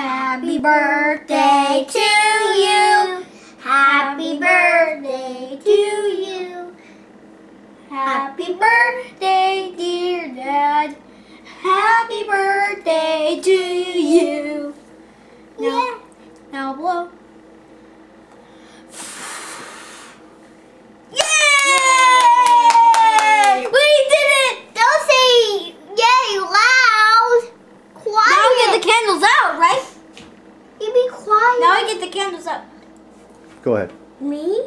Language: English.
Happy birthday to you. Happy birthday to you. Happy birthday, dear Dad. Happy birthday to you. Now, now blow. Yay! We did it! Don't say yay loud. Now we get the candles out, right? You quiet. Now I get the candles up. Go ahead. Me?